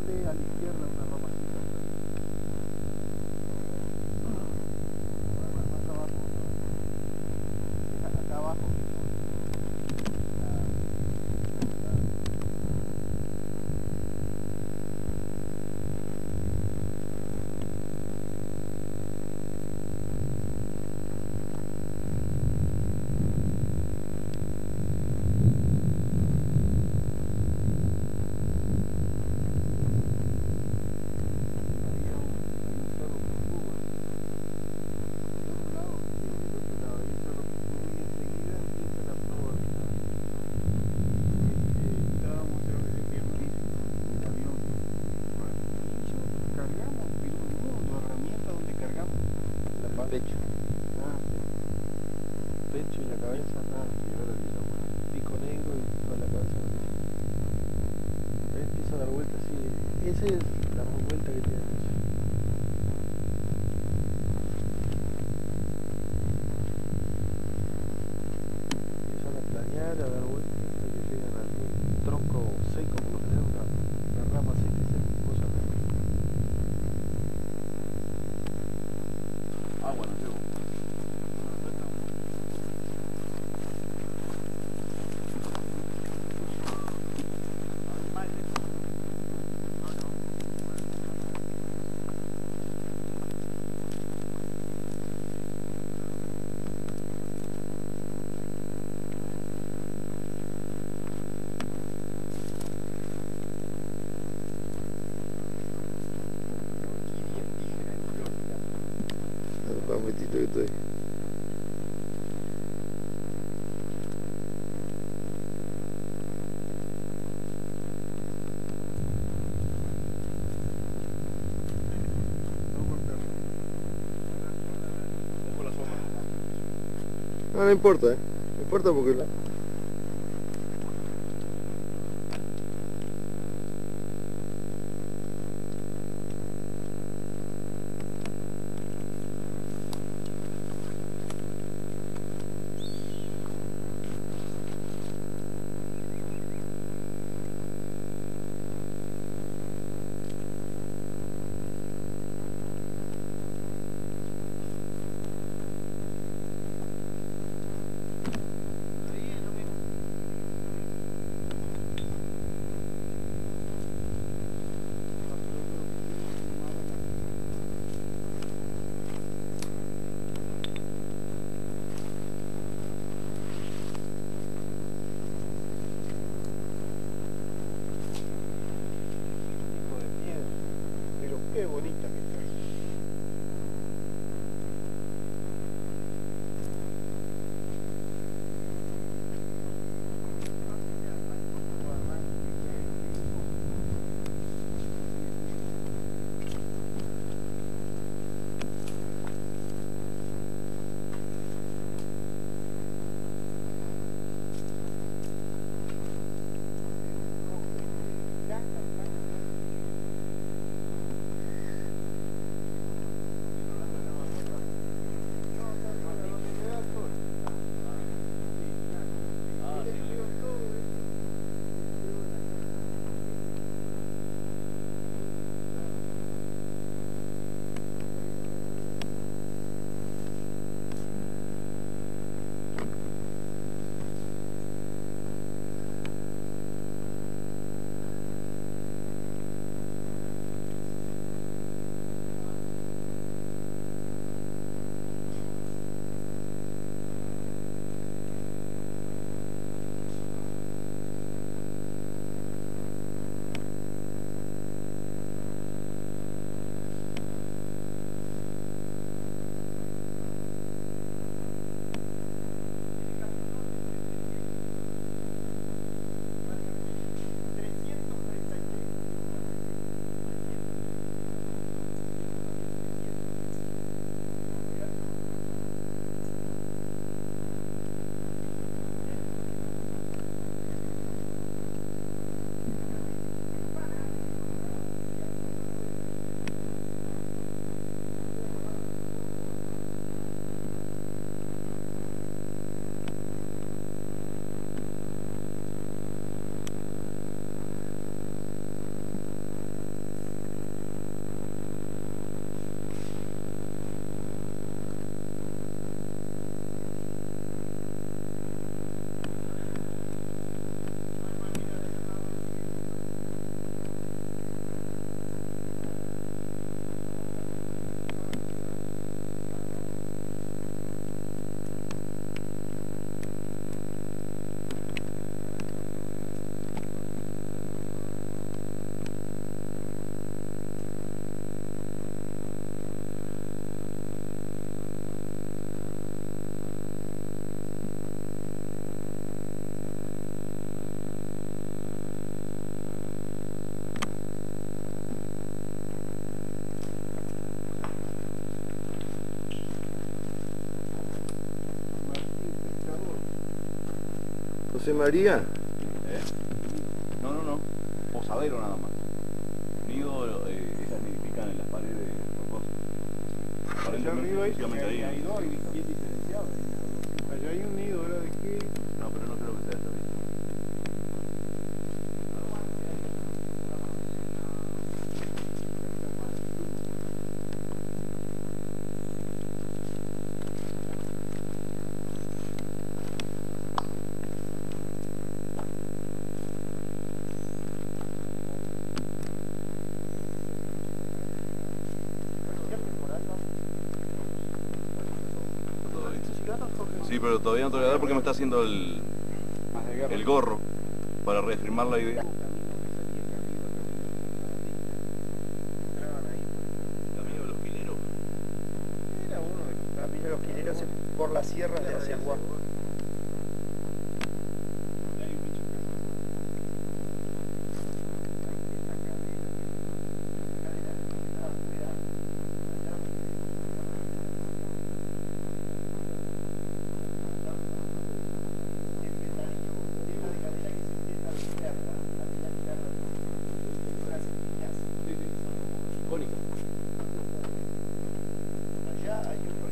adelante, a la izquierda Esa es la vuelta que tiene. No, importa, ¿eh? No importa porque... José María, ¿Eh? No, no, no. Posadero nada más. Nido, eh, nidifican en las paredes hay bien diferenciados. Allá hay un nido, ¿era de qué? No, pero no creo que sea esta misma. Todavía. Sí, pero todavía no te voy a dar porque me está haciendo el, el gorro para reafirmar la idea. Camino de los. Era uno de por las sierras de Acegua. Allá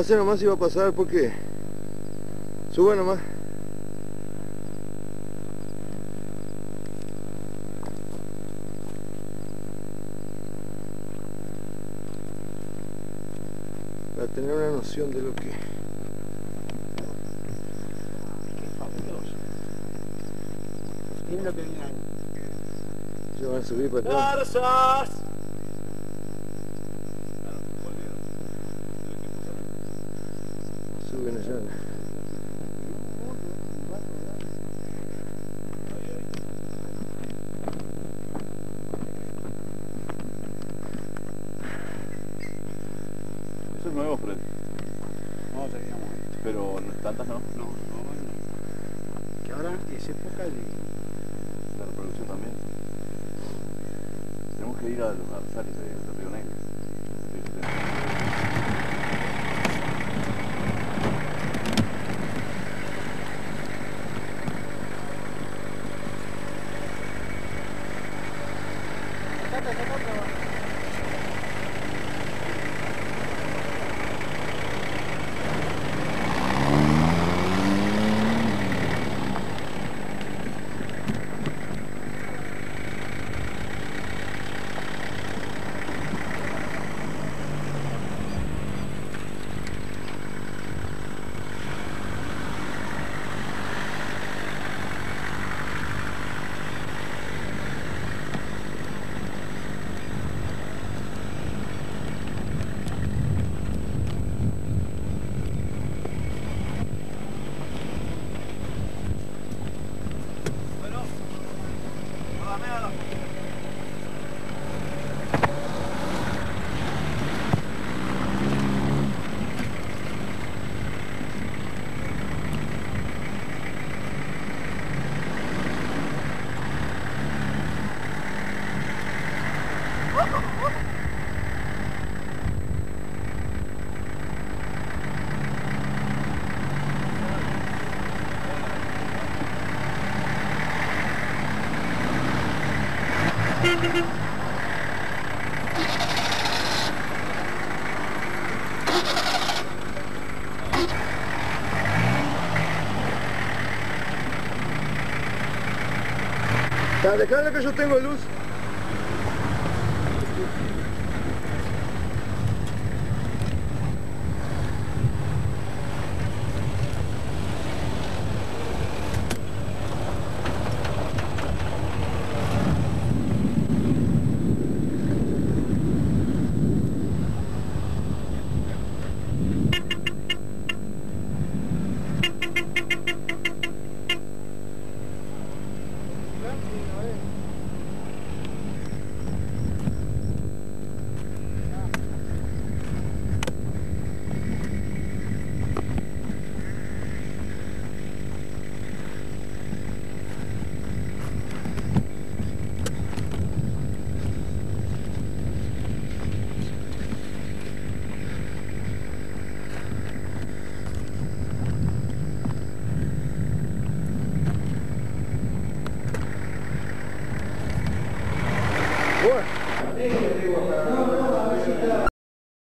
Pase nomás y va a pasar porque... Suba nomás. Para tener una noción de lo que... Miren lo que viene ahí. Van a subir para atrás. Ahí, ahí. Eso es nuevo, Fred. No, seguíamos ahí. Pero no- tantas no. No, no, no. Que ahora es época de... La reproducción también. Tenemos que ir a los arzares de, de Río Negro. とほとんど Dejale que yo tengo luz.